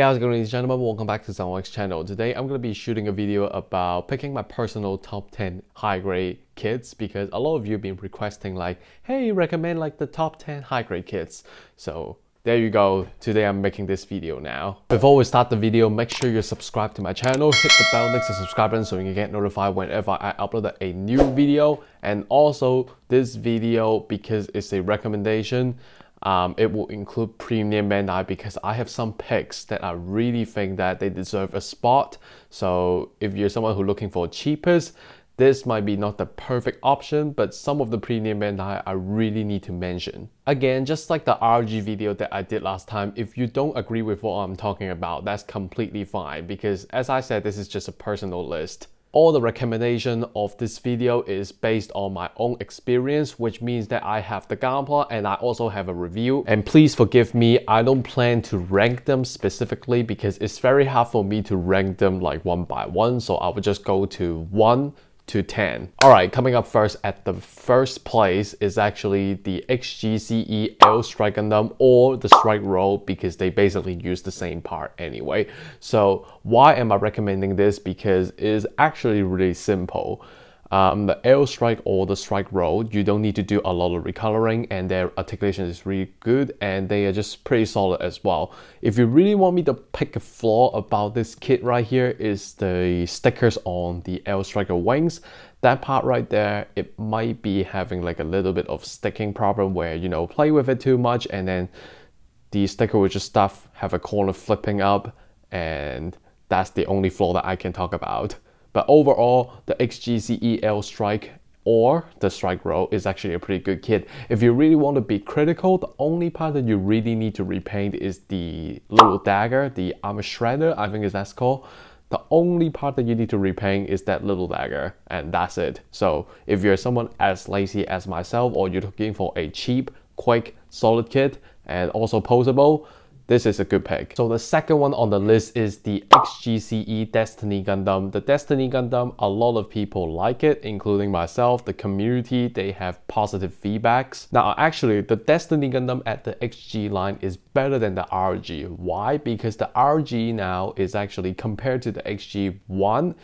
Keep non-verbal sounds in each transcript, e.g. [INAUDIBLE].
Hey how's it going ladies and gentlemen, welcome back to Zenworks channel. Today I'm going to be shooting a video about picking my personal top 10 high grade kits because a lot of you have been requesting like, hey recommend like the top 10 high grade kits. So there you go, today I'm making this video now. Before we start the video, make sure you subscribe to my channel, hit the bell next to subscribe button so you can get notified whenever I upload a new video. And also this video, because it's a recommendation, um, it will include premium Bandai because I have some picks that I really think that they deserve a spot. So if you're someone who's looking for cheapest, this might be not the perfect option, but some of the premium Bandai I really need to mention. Again, just like the RG video that I did last time, if you don't agree with what I'm talking about, that's completely fine because as I said, this is just a personal list. All the recommendation of this video is based on my own experience, which means that I have the Gunpla and I also have a review. And please forgive me, I don't plan to rank them specifically because it's very hard for me to rank them like one by one. So I will just go to one to 10. All right, coming up first at the first place is actually the HGCE Aile Strike Gundam or the Strike Rouge because they basically use the same part anyway. So why am I recommending this? Because it is actually really simple um, the Aile strike or the strike rouge, you don't need to do a lot of recoloring and their articulation is really good and they are just pretty solid as well. If you really want me to pick a flaw about this kit right here is the stickers on the Aile Striker wings. That part right there, it might be having like a little bit of sticking problem where, you know, play with it too much and then the sticker will just stuff have a corner flipping up and that's the only flaw that I can talk about. But overall, the HGCE Aile Strike or the Strike Rouge is actually a pretty good kit. If you really want to be critical, the only part that you really need to repaint is the little dagger, the armor shredder, I think is that's called. The only part that you need to repaint is that little dagger, and that's it. So if you're someone as lazy as myself, or you're looking for a cheap, quick, solid kit, and also posable, this is a good pick. So the second one on the list is the HGCE Destiny Gundam. The Destiny Gundam, a lot of people like it, including myself, the community, they have positive feedbacks. Now actually, the Destiny Gundam at the HG line is better than the RG. Why? Because the RG now is actually compared to the HG, one,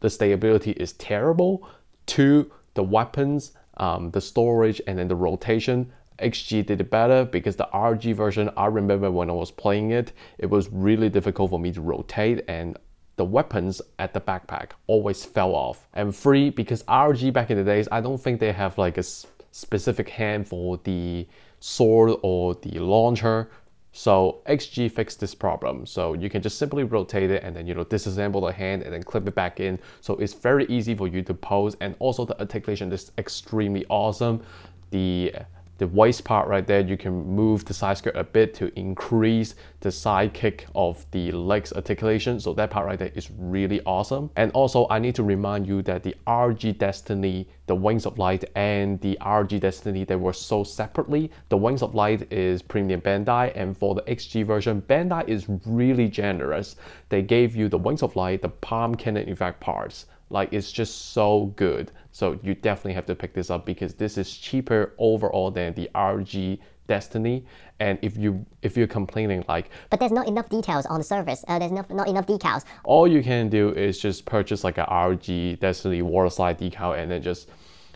the stability is terrible, two, the weapons, um, the storage, and then the rotation HG did it better because the RG version, I remember when I was playing it, it was really difficult for me to rotate and the weapons at the backpack always fell off. And free because RG back in the days, I don't think they have like a specific hand for the sword or the launcher. So HG fixed this problem. So you can just simply rotate it and then you know disassemble the hand and then clip it back in. So it's very easy for you to pose and also the articulation is extremely awesome. The the waist part right there, you can move the side skirt a bit to increase the side kick of the legs articulation. So that part right there is really awesome. And also I need to remind you that the RG Destiny, the Wings of Light and the RG Destiny, they were sold separately. The Wings of Light is premium Bandai and for the HG version, Bandai is really generous. They gave you the Wings of Light, the palm cannon effect parts. Like it's just so good. So you definitely have to pick this up because this is cheaper overall than the RG Destiny. And if you if you're complaining like, but there's not enough details on the surface. Uh, there's not not enough decals. All you can do is just purchase like a RG Destiny waterslide decal and then just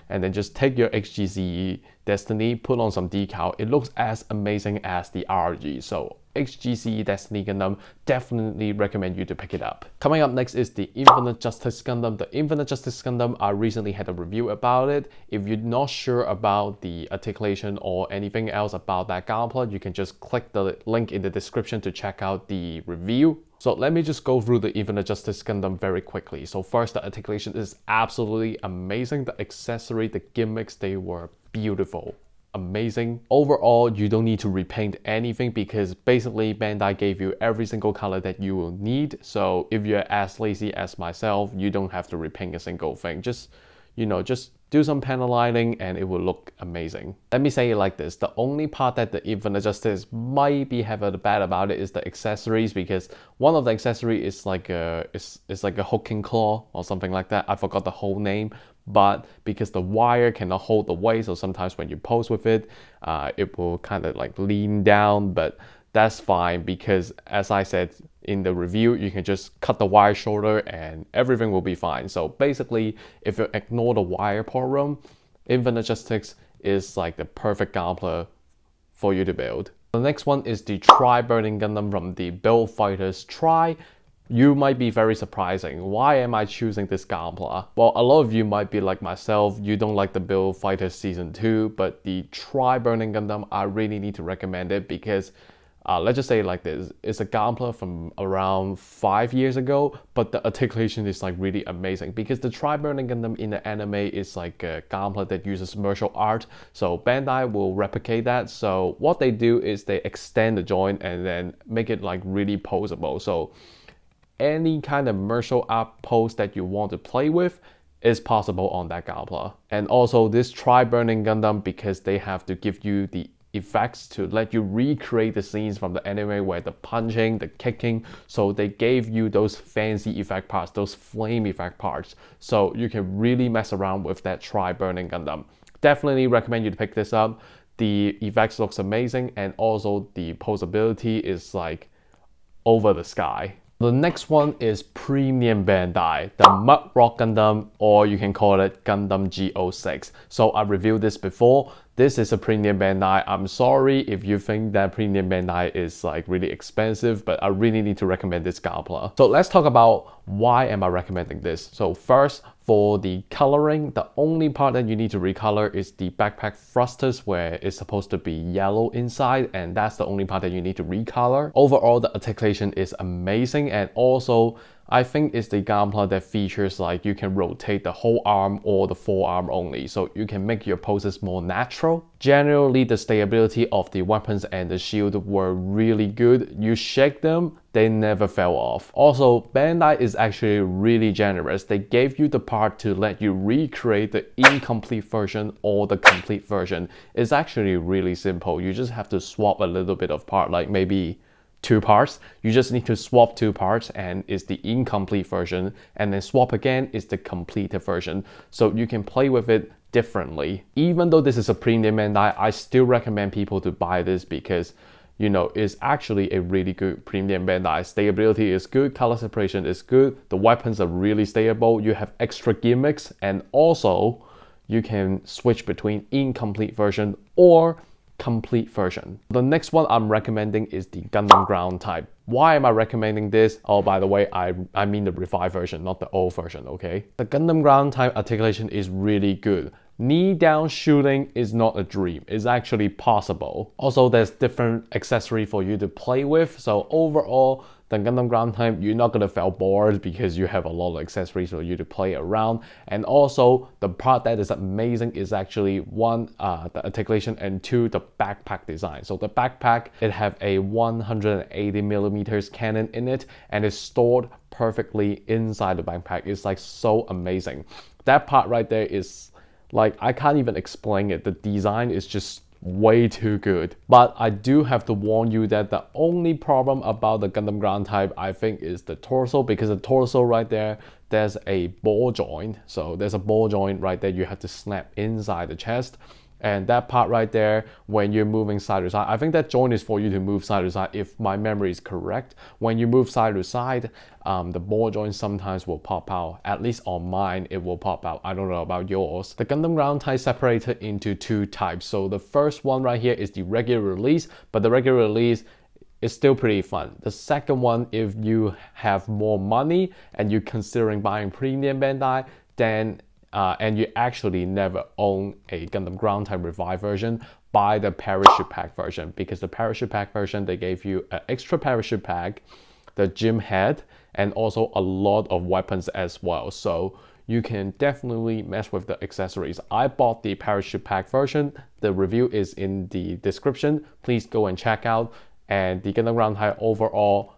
and then just take your HGCE Destiny, put on some decal. It looks as amazing as the RG. So HGCE Destiny Gundam, definitely recommend you to pick it up. Coming up next is the Infinite Justice Gundam. The Infinite Justice Gundam, I recently had a review about it. If you're not sure about the articulation or anything else about that Gunpla, you can just click the link in the description to check out the review. So let me just go through the Infinite Justice Gundam very quickly. So first, the articulation is absolutely amazing. The accessory, the gimmicks, they were beautiful amazing. Overall, you don't need to repaint anything because basically Bandai gave you every single color that you will need. So if you're as lazy as myself, you don't have to repaint a single thing. Just, you know, just do some panel lining and it will look amazing. Let me say it like this, the only part that the Infinite Justice might be having bad about it is the accessories because one of the accessory is like a, is, is like a hooking claw or something like that. I forgot the whole name, but because the wire cannot hold the weight, so sometimes when you pose with it, uh, it will kind of like lean down, but that's fine because as I said, in the review, you can just cut the wire shorter and everything will be fine. So basically, if you ignore the wire problem, Infinite is like the perfect Gunpla for you to build. The next one is the Try Burning Gundam from the Build Fighters Try. You might be very surprising. Why am I choosing this Gunpla? Well, a lot of you might be like myself. You don't like the Build Fighters Season 2, but the Try Burning Gundam, I really need to recommend it because uh, let's just say like this it's a Gunpla from around five years ago but the articulation is like really amazing because the Try Burning Gundam in the anime is like a Gunpla that uses martial art so bandai will replicate that so what they do is they extend the joint and then make it like really posable so any kind of martial art pose that you want to play with is possible on that Gunpla. And also this Try Burning Gundam because they have to give you the effects to let you recreate the scenes from the anime where the punching, the kicking. So they gave you those fancy effect parts, those flame effect parts. So you can really mess around with that Try Burning Gundam. Definitely recommend you to pick this up. The effects looks amazing and also the posability is like over the sky. The next one is Premium Bandai, the Mudrock Gundam, or you can call it Gundam G06. So I reviewed this before. This is a premium Bandai. I'm sorry if you think that premium Bandai is like really expensive, but I really need to recommend this Gunpla. So let's talk about why am I recommending this. So first, for the coloring, the only part that you need to recolor is the backpack thrusters where it's supposed to be yellow inside and that's the only part that you need to recolor. Overall, the articulation is amazing and also I think it's the Gunpla that features like you can rotate the whole arm or the forearm only, so you can make your poses more natural. Generally, the stability of the weapons and the shield were really good. You shake them, they never fell off. Also, Bandai is actually really generous. They gave you the part to let you recreate the incomplete version or the complete version. It's actually really simple. You just have to swap a little bit of part, like maybe two parts. You just need to swap two parts and it's the incomplete version and then swap again is the completed version. So you can play with it differently. Even though this is a premium Bandai, I still recommend people to buy this because you know, it's actually a really good premium Bandai. Stability is good, color separation is good, the weapons are really stable, you have extra gimmicks, and also you can switch between incomplete version or complete version. The next one I'm recommending is the Gundam Ground type. Why am I recommending this? Oh, by the way, I, I mean the revised version, not the old version, okay? The Gundam Ground type articulation is really good. Knee down shooting is not a dream, it's actually possible. Also, there's different accessory for you to play with, so overall, then Gundam Ground Type, you're not gonna feel bored because you have a lot of accessories for you to play around. And also, the part that is amazing is actually one, uh, the articulation, and two, the backpack design. So the backpack, it have a 180 millimeters cannon in it, and it's stored perfectly inside the backpack. It's like so amazing. That part right there is like I can't even explain it. The design is just way too good. But I do have to warn you that the only problem about the Gundam ground type I think is the torso because the torso right there there's a ball joint. So there's a ball joint right there you have to snap inside the chest. And that part right there, when you're moving side to side, I think that joint is for you to move side to side if my memory is correct. When you move side to side, um, the ball joint sometimes will pop out. At least on mine, it will pop out. I don't know about yours. The Gundam ground type separated into two types. So the first one right here is the regular release, but the regular release is still pretty fun. The second one, if you have more money and you're considering buying premium Bandai, then uh, and you actually never own a Gundam Ground Type Revive version, buy the Parachute Pack version because the Parachute Pack version they gave you an extra Parachute Pack, the GM head, and also a lot of weapons as well. So you can definitely mess with the accessories. I bought the Parachute Pack version. The review is in the description. Please go and check out. And the Gundam Ground Type overall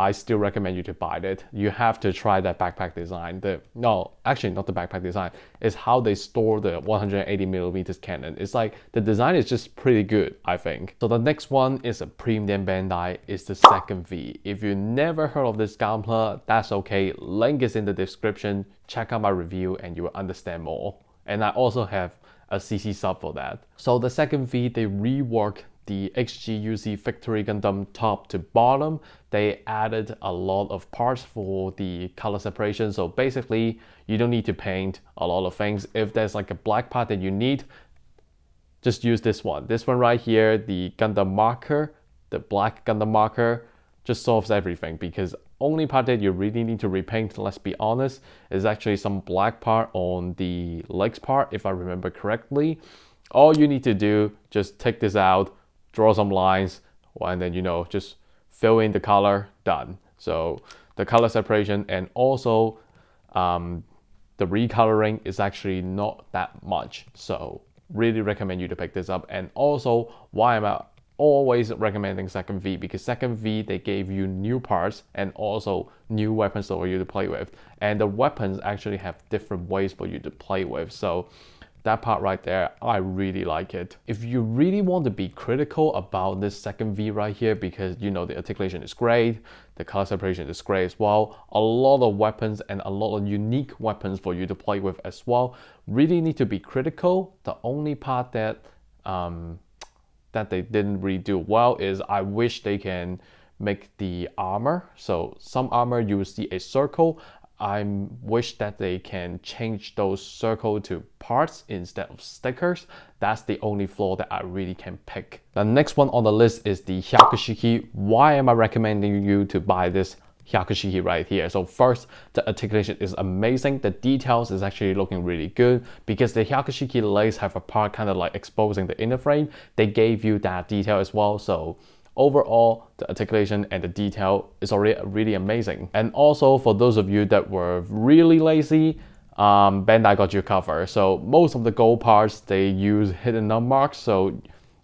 I still recommend you to buy it. You have to try that backpack design. The no, actually not the backpack design. It's how they store the 180 millimeters cannon. It's like the design is just pretty good, I think. So the next one is a premium Bandai. It's the second V. If you never heard of this Gunpla, that's okay. Link is in the description. Check out my review and you will understand more. And I also have a CC sub for that. So the second V, they rework the HGUC Victory Gundam top to bottom, they added a lot of parts for the color separation. So basically, you don't need to paint a lot of things. If there's like a black part that you need, just use this one. This one right here, the Gundam marker, the black Gundam marker, just solves everything because only part that you really need to repaint, let's be honest, is actually some black part on the legs part, if I remember correctly. All you need to do, just take this out, draw some lines, and then, you know, just fill in the color, done. So the color separation and also um, the recoloring is actually not that much. So really recommend you to pick this up. And also, why am I always recommending second V because second V they gave you new parts and also new weapons for you to play with and the weapons actually have different ways for you to play with so that part right there I really like it if you really want to be critical about this second V right here because you know the articulation is great the color separation is great as well a lot of weapons and a lot of unique weapons for you to play with as well really need to be critical the only part that um, that they didn't really do well is I wish they can make the armor. So some armor you will see a circle. I wish that they can change those circle to parts instead of stickers. That's the only flaw that I really can pick. The next one on the list is the Hyakushiki. Why am I recommending you to buy this Hyakushiki right here. So first, the articulation is amazing. The details is actually looking really good because the Hyakushiki legs have a part kind of like exposing the inner frame. They gave you that detail as well. So overall, the articulation and the detail is already really amazing. And also for those of you that were really lazy, um, Bandai got you covered. So most of the gold parts, they use hidden nub marks. So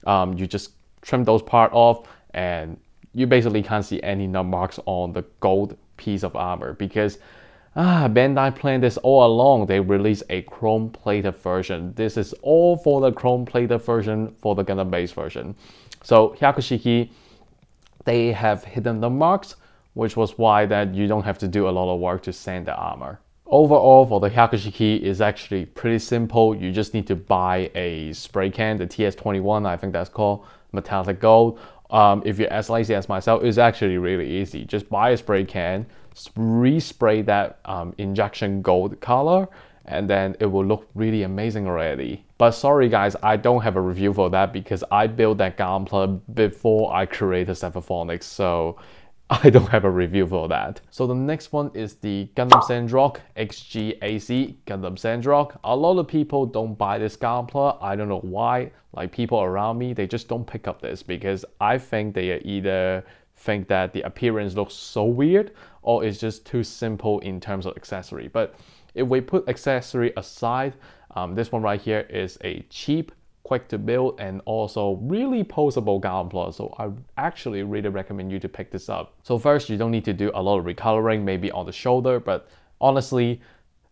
um, you just trim those part off and you basically can't see any nub marks on the gold piece of armor because ah, Bandai planned this all along. They released a chrome plated version. This is all for the chrome plated version for the Gundam base version. So Hyakushiki, they have hidden the marks, which was why that you don't have to do a lot of work to sand the armor. Overall, for the Hyakushiki is actually pretty simple. You just need to buy a spray can, the TS21, I think that's called, metallic gold, um, if you're as lazy as myself, it's actually really easy. Just buy a spray can, respray that um, injection gold color, and then it will look really amazing already. But sorry guys, I don't have a review for that because I built that Gunpla before I created Zethythonix, so [LAUGHS] I don't have a review for that. So the next one is the Gundam Sandrock HGAC Gundam Sandrock. A lot of people don't buy this Gunpla. I don't know why. Like people around me, they just don't pick up this because I think they either think that the appearance looks so weird or it's just too simple in terms of accessory. But if we put accessory aside, um, this one right here is a cheap quick to build and also really posable Gunpla. So I actually really recommend you to pick this up. So first, you don't need to do a lot of recoloring, maybe on the shoulder, but honestly,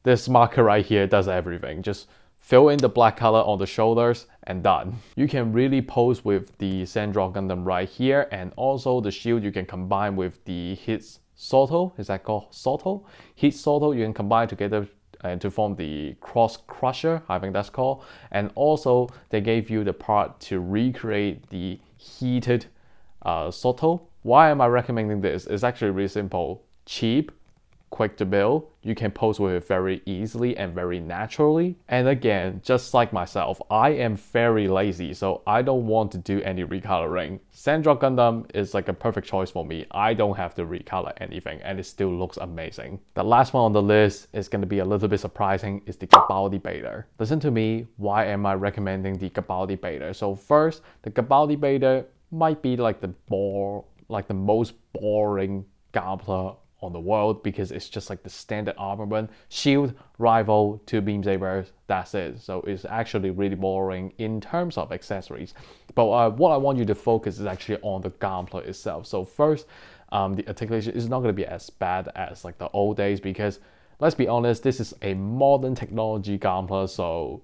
this marker right here does everything. Just fill in the black color on the shoulders and done. You can really pose with the Sandrock Gundam right here and also the shield you can combine with the Hit Soto, is that called Soto? Hit Soto you can combine together and to form the cross crusher, I think that's called. And also they gave you the part to recreate the heated uh, Soto. Why am I recommending this? It's actually really simple, cheap, quick to build, you can pose with it very easily and very naturally. And again, just like myself, I am very lazy, so I don't want to do any recoloring. Sandrock Gundam is like a perfect choice for me. I don't have to recolor anything and it still looks amazing. The last one on the list is going to be a little bit surprising is the Galbaldy Beta. Listen to me, why am I recommending the Galbaldy Beta? So first, the Galbaldy Beta might be like the bore, like the most boring Gunpla on the world because it's just like the standard armament shield rival two beam sabers that's it so it's actually really boring in terms of accessories but uh, what i want you to focus is actually on the gunpla itself so first um, the articulation is not going to be as bad as like the old days because let's be honest this is a modern technology gunpla so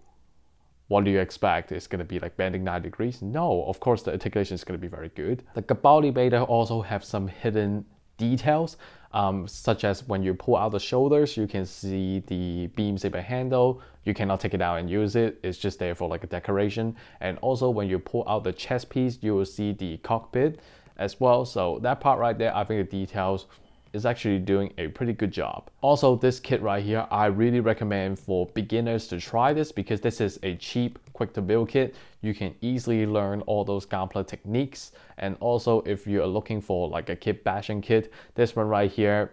what do you expect? It's going to be like bending 9 degrees? No, of course the articulation is going to be very good. The Galbaldy Beta also have some hidden details um, such as when you pull out the shoulders, you can see the beam saber handle. You cannot take it out and use it. It's just there for like a decoration. And also when you pull out the chest piece, you will see the cockpit as well. So that part right there, I think the details is actually doing a pretty good job. Also, this kit right here, I really recommend for beginners to try this because this is a cheap, quick to build kit. You can easily learn all those Gunpla techniques. And also, if you're looking for like a kit bashing kit, this one right here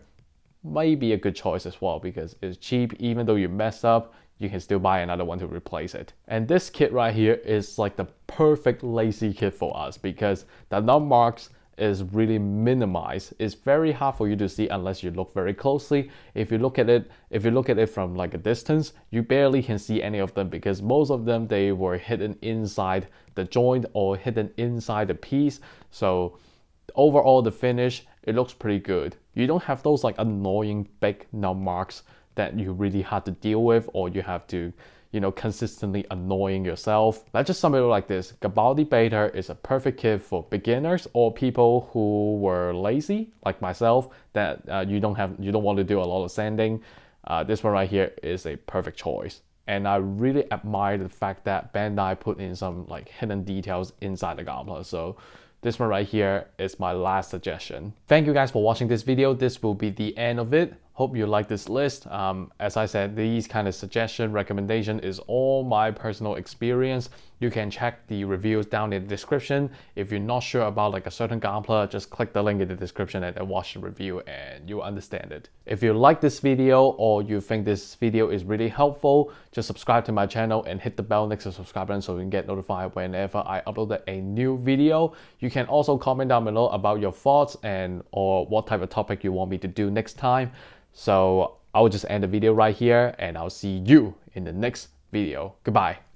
might be a good choice as well because it's cheap. Even though you mess up, you can still buy another one to replace it. And this kit right here is like the perfect lazy kit for us because the nub marks is really minimized. It's very hard for you to see unless you look very closely. If you look at it, if you look at it from like a distance, you barely can see any of them because most of them they were hidden inside the joint or hidden inside the piece. So overall the finish, it looks pretty good. You don't have those like annoying big nub marks that you really hard to deal with or you have to you know, consistently annoying yourself. Let's just sum it up like this. Galbaldy Beta is a perfect kit for beginners or people who were lazy, like myself, that uh, you don't have, you don't want to do a lot of sanding. Uh, this one right here is a perfect choice. And I really admire the fact that Bandai put in some like hidden details inside the Gunpla. So this one right here is my last suggestion. Thank you guys for watching this video. This will be the end of it. Hope you like this list. Um, as I said, these kind of suggestion, recommendation is all my personal experience. You can check the reviews down in the description. If you're not sure about like a certain Gunpla, just click the link in the description and, and watch the review and you'll understand it. If you like this video or you think this video is really helpful, just subscribe to my channel and hit the bell next to subscribe button so you can get notified whenever I upload a new video. You can also comment down below about your thoughts and or what type of topic you want me to do next time. So I'll just end the video right here and I'll see you in the next video. Goodbye.